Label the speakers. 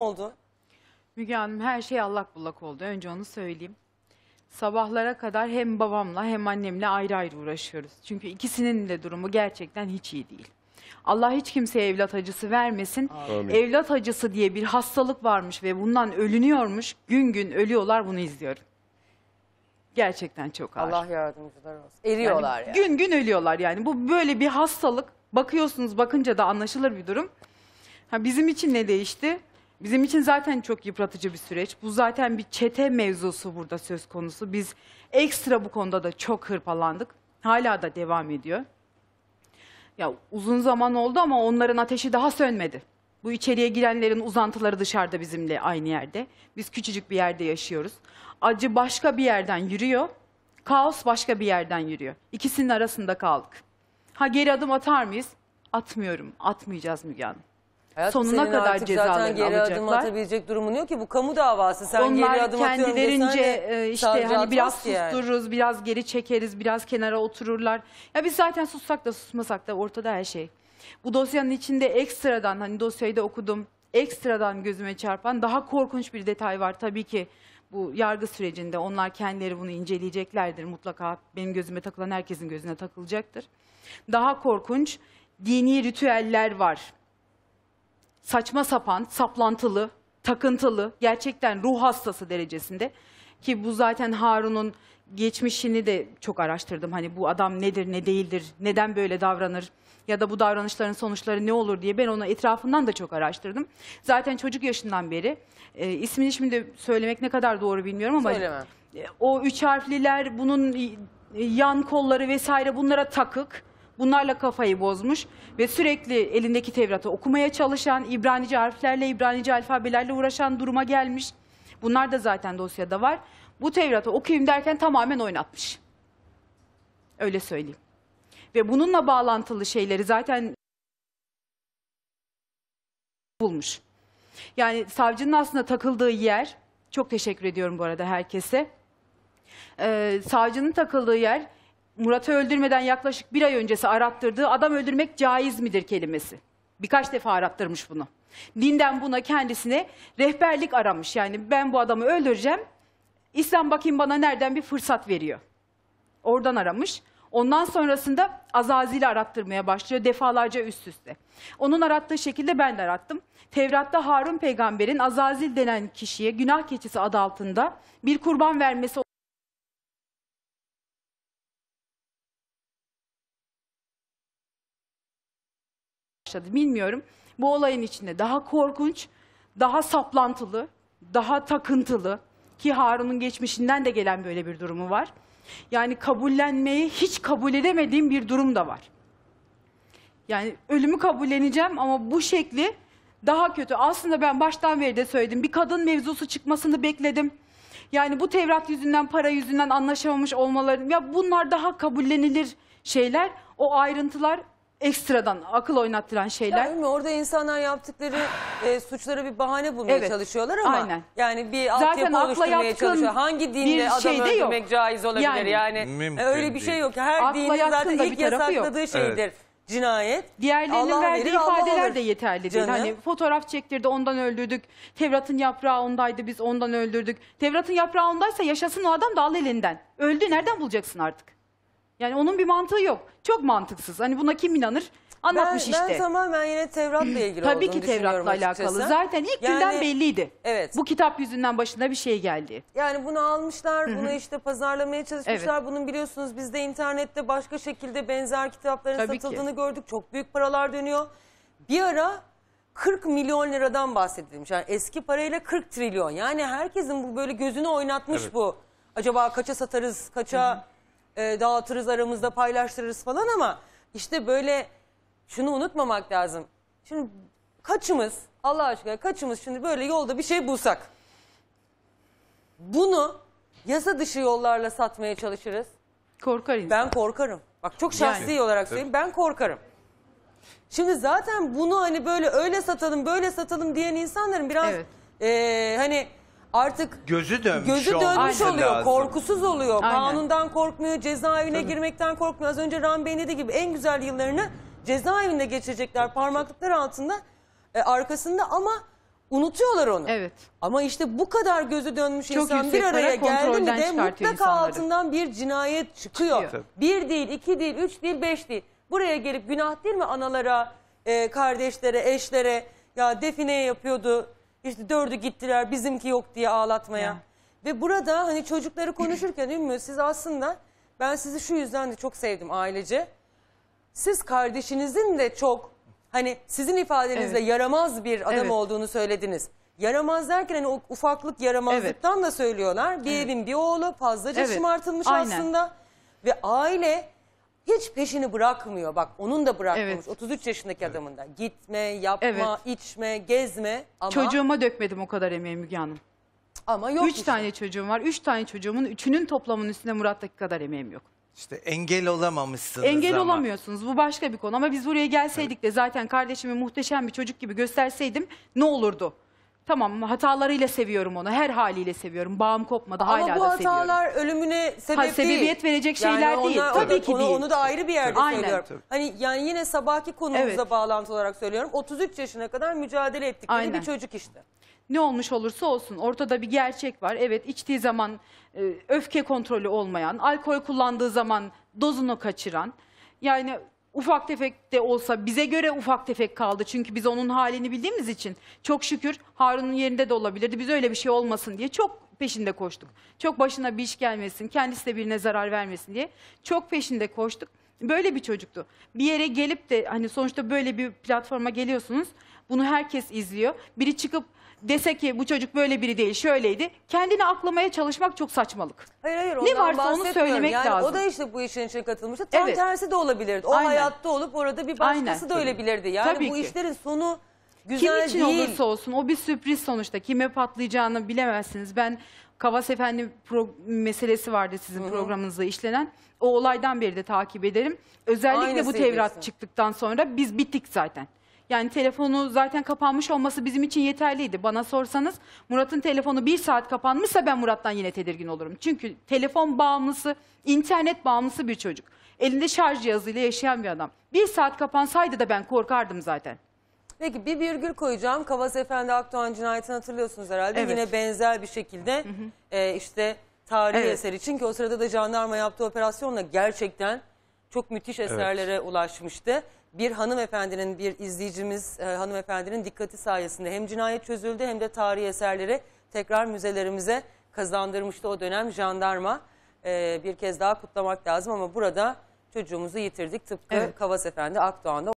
Speaker 1: oldu?
Speaker 2: Müge Hanım her şey allak bullak oldu. Önce onu söyleyeyim. Sabahlara kadar hem babamla hem annemle ayrı ayrı uğraşıyoruz. Çünkü ikisinin de durumu gerçekten hiç iyi değil. Allah hiç kimseye evlat acısı vermesin.
Speaker 3: Amin.
Speaker 2: Evlat acısı diye bir hastalık varmış ve bundan ölünüyormuş. Gün gün ölüyorlar bunu izliyorum. Gerçekten çok ağır.
Speaker 1: Allah yardımcılar olsun. Eriyorlar yani.
Speaker 2: Gün gün ölüyorlar yani. Bu böyle bir hastalık. Bakıyorsunuz bakınca da anlaşılır bir durum. Ha, bizim için ne değişti? Bizim için zaten çok yıpratıcı bir süreç. Bu zaten bir çete mevzusu burada söz konusu. Biz ekstra bu konuda da çok hırpalandık. Hala da devam ediyor. Ya uzun zaman oldu ama onların ateşi daha sönmedi. Bu içeriye girenlerin uzantıları dışarıda bizimle aynı yerde. Biz küçücük bir yerde yaşıyoruz. Acı başka bir yerden yürüyor. Kaos başka bir yerden yürüyor. İkisinin arasında kaldık. Ha geri adım atar mıyız? Atmıyorum. Atmayacağız Müge Hanım.
Speaker 1: Hayat
Speaker 2: sonuna kadar cezalarını
Speaker 1: zaten geri adım
Speaker 2: alacaklar.
Speaker 1: atabilecek durumun yok ki bu kamu davası. Sen
Speaker 2: Onlar
Speaker 1: geri adım
Speaker 2: kendilerince e, işte hani biraz
Speaker 1: ki yani.
Speaker 2: sustururuz, biraz geri çekeriz, biraz kenara otururlar. Ya biz zaten sussak da susmasak da ortada her şey. Bu dosyanın içinde ekstradan hani dosyayı da okudum. Ekstradan gözüme çarpan daha korkunç bir detay var tabii ki. Bu yargı sürecinde onlar kendileri bunu inceleyeceklerdir mutlaka. Benim gözüme takılan herkesin gözüne takılacaktır. Daha korkunç dini ritüeller var saçma sapan, saplantılı, takıntılı, gerçekten ruh hastası derecesinde. Ki bu zaten Harun'un geçmişini de çok araştırdım. Hani bu adam nedir, ne değildir, neden böyle davranır ya da bu davranışların sonuçları ne olur diye ben onu etrafından da çok araştırdım. Zaten çocuk yaşından beri e, ismini şimdi söylemek ne kadar doğru bilmiyorum ama
Speaker 1: Söylemem.
Speaker 2: e, o üç harfliler, bunun e, yan kolları vesaire bunlara takık. Bunlarla kafayı bozmuş ve sürekli elindeki Tevrat'ı okumaya çalışan, İbranice harflerle, İbranice alfabelerle uğraşan duruma gelmiş. Bunlar da zaten dosyada var. Bu Tevrat'ı okuyayım derken tamamen oynatmış. Öyle söyleyeyim. Ve bununla bağlantılı şeyleri zaten bulmuş. Yani savcının aslında takıldığı yer, çok teşekkür ediyorum bu arada herkese. Ee, savcının takıldığı yer Murat'ı öldürmeden yaklaşık bir ay öncesi arattırdığı adam öldürmek caiz midir kelimesi. Birkaç defa arattırmış bunu. Dinden buna kendisine rehberlik aramış. Yani ben bu adamı öldüreceğim. İslam bakayım bana nereden bir fırsat veriyor. Oradan aramış. Ondan sonrasında Azazil'i arattırmaya başlıyor defalarca üst üste. Onun arattığı şekilde ben de arattım. Tevrat'ta Harun peygamberin Azazil denen kişiye günah keçisi adı altında bir kurban vermesi başladı bilmiyorum. Bu olayın içinde daha korkunç, daha saplantılı, daha takıntılı ki Harun'un geçmişinden de gelen böyle bir durumu var. Yani kabullenmeyi hiç kabul edemediğim bir durum da var. Yani ölümü kabulleneceğim ama bu şekli daha kötü. Aslında ben baştan beri de söyledim. Bir kadın mevzusu çıkmasını bekledim. Yani bu Tevrat yüzünden, para yüzünden anlaşamamış olmaları, ya bunlar daha kabullenilir şeyler. O ayrıntılar ekstradan akıl oynattıran şeyler.
Speaker 1: Ya Ümmü, orada insanlar yaptıkları e, suçlara bir bahane bulmaya
Speaker 2: Evet,
Speaker 1: çalışıyorlar ama
Speaker 2: aynen.
Speaker 1: yani bir altyapı
Speaker 2: akla
Speaker 1: oluşturmaya
Speaker 2: yatkın
Speaker 1: çalışıyor. Hangi dinde
Speaker 2: bir
Speaker 1: adam
Speaker 2: şey de yok.
Speaker 1: öldürmek caiz olabilir yani?
Speaker 2: Yani.
Speaker 3: Mümkün
Speaker 1: e, öyle bir şey
Speaker 3: değil.
Speaker 1: yok. Her
Speaker 2: Akla
Speaker 1: dinin
Speaker 2: yatkın
Speaker 1: zaten
Speaker 2: da
Speaker 1: ilk
Speaker 2: tarafı yok.
Speaker 1: yasakladığı şeydir. Cinayet.
Speaker 2: Diğerlerinin
Speaker 1: Allah
Speaker 2: verdiği
Speaker 1: verir, Allah
Speaker 2: ifadeler
Speaker 1: alır.
Speaker 2: de yeterli değil.
Speaker 1: Canım.
Speaker 2: Hani fotoğraf çektirdi ondan öldürdük. Tevrat'ın yaprağı ondaydı biz ondan öldürdük. Tevrat'ın yaprağı ondaysa yaşasın o adam da al elinden. Öldü nereden bulacaksın artık? Yani onun bir mantığı yok. Çok mantıksız. Hani buna kim inanır? Anlatmış
Speaker 1: ben,
Speaker 2: işte.
Speaker 1: Ben tamamen yine Tevrat'la ilgili
Speaker 2: Tabii ki Tevrat'la alakalı. Zaten ilk
Speaker 1: Yani-
Speaker 2: günden belliydi.
Speaker 1: Evet.
Speaker 2: Bu kitap yüzünden başına bir şey geldi.
Speaker 1: Yani bunu almışlar, bunu işte pazarlamaya çalışmışlar.
Speaker 2: Evet.
Speaker 1: Bunun biliyorsunuz biz de internette başka şekilde benzer kitapların
Speaker 2: Tabii ki.
Speaker 1: satıldığını gördük. Çok büyük paralar dönüyor. Bir ara 40 milyon liradan bahsedilmiş. Yani eski parayla 40 trilyon. Yani herkesin bu böyle gözünü oynatmış
Speaker 3: Evet.
Speaker 1: bu. Acaba kaça satarız, kaça e, dağıtırız aramızda paylaştırırız falan ama işte böyle şunu unutmamak lazım. Şimdi kaçımız Allah aşkına kaçımız şimdi böyle yolda bir şey bulsak bunu yasa dışı yollarla satmaya çalışırız.
Speaker 2: Korkar insan.
Speaker 1: Ben korkarım. Bak çok şahsi
Speaker 2: Yani.
Speaker 1: olarak söyleyeyim ben korkarım. Şimdi zaten bunu hani böyle öyle satalım böyle satalım diyen insanların biraz
Speaker 2: Evet.
Speaker 1: eee, hani artık
Speaker 3: Gözü dönmüş
Speaker 1: gözü dönmüş
Speaker 3: olması
Speaker 1: oluyor,
Speaker 3: lazım.
Speaker 1: korkusuz oluyor.
Speaker 2: Aynen.
Speaker 1: Kanundan korkmuyor, cezaevine girmekten korkmuyor. Az önce Ram Bey'in dediği gibi en güzel yıllarını cezaevinde geçirecekler parmaklıklar altında, e, arkasında ama Unutuyorlar onu.
Speaker 2: Evet.
Speaker 1: Ama işte bu kadar gözü dönmüş
Speaker 2: Çok
Speaker 1: insan
Speaker 2: yüksek
Speaker 1: bir araya
Speaker 2: para
Speaker 1: geldi mi
Speaker 2: kontrolden
Speaker 1: de
Speaker 2: çıkartıyor
Speaker 1: mutlaka
Speaker 2: insanları.
Speaker 1: altından bir cinayet çıkıyor.
Speaker 2: Çıkıyor.
Speaker 1: Bir değil, iki değil, üç değil, beş değil. Buraya gelip günah değil mi analara, e, kardeşlere, eşlere ya define yapıyordu, işte dördü gittiler bizimki yok diye ağlatmaya.
Speaker 2: Ya.
Speaker 1: Ve burada hani çocukları konuşurken Ümmü siz aslında ben sizi şu yüzden de çok sevdim ailece. Siz kardeşinizin de çok hani sizin ifadenizle
Speaker 2: Evet.
Speaker 1: yaramaz bir adam
Speaker 2: Evet.
Speaker 1: olduğunu söylediniz. Yaramaz derken hani o ufaklık yaramazlıktan da söylüyorlar. Bir evin bir oğlu fazlaca
Speaker 2: Evet.
Speaker 1: şımartılmış
Speaker 2: Aynen.
Speaker 1: aslında. Ve aile hiç peşini bırakmıyor. Bak onun da bırakmamış.
Speaker 2: Evet.
Speaker 1: 33 yaşındaki adamın da. Gitme, yapma,
Speaker 2: Evet.
Speaker 1: içme, gezme ama
Speaker 2: Çocuğuma dökmedim o kadar emeği Müge Hanım.
Speaker 1: ama yok
Speaker 2: Üç
Speaker 1: işte.
Speaker 2: tane çocuğum var. Üç tane çocuğumun üçünün toplamının üstünde Murat'taki kadar emeğim yok.
Speaker 3: İşte engel olamamışsınız
Speaker 2: Engel
Speaker 3: ama.
Speaker 2: olamıyorsunuz. Bu başka bir konu. Ama biz buraya gelseydik de zaten kardeşimi muhteşem bir çocuk gibi gösterseydim ne olurdu? Tamam hatalarıyla seviyorum onu. Her haliyle seviyorum. Bağım kopmadı.
Speaker 1: Ama
Speaker 2: hala
Speaker 1: bu
Speaker 2: da seviyorum.
Speaker 1: hatalar ölümüne sebep
Speaker 2: Ha, sebebiyet
Speaker 1: değil.
Speaker 2: verecek şeyler değil.
Speaker 1: onlar-
Speaker 2: Tabii
Speaker 1: onu-
Speaker 2: ki
Speaker 1: onu,
Speaker 2: değil.
Speaker 1: Onu da ayrı bir yerde
Speaker 2: Aynen.
Speaker 1: söylüyorum.
Speaker 3: Tabii.
Speaker 1: Hani yani yine sabahki konumuza
Speaker 2: Evet.
Speaker 1: bağlantı olarak söylüyorum. 33 yaşına kadar mücadele ettikleri
Speaker 2: Aynen.
Speaker 1: bir çocuk işte.
Speaker 2: Ne olmuş olursa olsun ortada bir gerçek var. Evet içtiği zaman e, öfke kontrolü olmayan, alkol kullandığı zaman dozunu kaçıran. Yani ufak tefek de olsa bize göre ufak tefek kaldı. Çünkü biz onun halini bildiğimiz için çok şükür Harun'un yerinde de olabilirdi. Biz öyle bir şey olmasın diye çok peşinde koştuk. Çok başına bir iş gelmesin, kendisi de birine zarar vermesin diye çok peşinde koştuk. Böyle bir çocuktu. Bir yere gelip de hani sonuçta böyle bir platforma geliyorsunuz. Bunu herkes izliyor. Biri çıkıp dese ki bu çocuk böyle biri değil, şöyleydi. Kendini aklamaya çalışmak çok saçmalık.
Speaker 1: Hayır hayır
Speaker 2: Ne varsa onu
Speaker 1: bahsetmiyorum.
Speaker 2: söylemek
Speaker 1: yani
Speaker 2: lazım.
Speaker 1: O da işte bu işin içine katılmıştı. Tam
Speaker 2: Evet.
Speaker 1: tersi de olabilirdi. O
Speaker 2: Aynen.
Speaker 1: hayatta olup orada bir başkası
Speaker 2: Aynen.
Speaker 1: da ölebilirdi. Yani
Speaker 2: Tabii
Speaker 1: bu
Speaker 2: ki.
Speaker 1: işlerin sonu
Speaker 2: Kim
Speaker 1: güzel
Speaker 2: için
Speaker 1: değil.
Speaker 2: olursa olsun o bir sürpriz sonuçta. Kime patlayacağını bilemezsiniz. Ben Kavas Efendi meselesi vardı sizin programınızda işlenen. O olaydan beri de takip ederim. Özellikle
Speaker 1: Aynısı
Speaker 2: bu Tevrat
Speaker 1: diyorsun.
Speaker 2: çıktıktan sonra biz bittik zaten. Yani telefonu zaten kapanmış olması bizim için yeterliydi. Bana sorsanız Murat'ın telefonu bir saat kapanmışsa ben Murat'tan yine tedirgin olurum. Çünkü telefon bağımlısı, internet bağımlısı bir çocuk. Elinde şarj cihazıyla yaşayan bir adam. Bir saat kapansaydı da ben korkardım zaten.
Speaker 1: Peki bir virgül koyacağım. Kavas Efendi Akdoğan cinayetini hatırlıyorsunuz herhalde.
Speaker 2: Evet.
Speaker 1: Yine benzer bir şekilde e, işte tarihi
Speaker 2: Evet.
Speaker 1: eseri. Çünkü o sırada da jandarma yaptığı operasyonla gerçekten çok müthiş eserlere ulaşmıştı. Bir hanımefendinin, bir izleyicimiz e, hanımefendinin dikkati sayesinde hem cinayet çözüldü hem de tarihi eserleri tekrar müzelerimize kazandırmıştı o dönem jandarma. E, bir kez daha kutlamak lazım ama burada çocuğumuzu yitirdik tıpkı
Speaker 2: Evet.
Speaker 1: Kavas Efendi Akdoğan'da.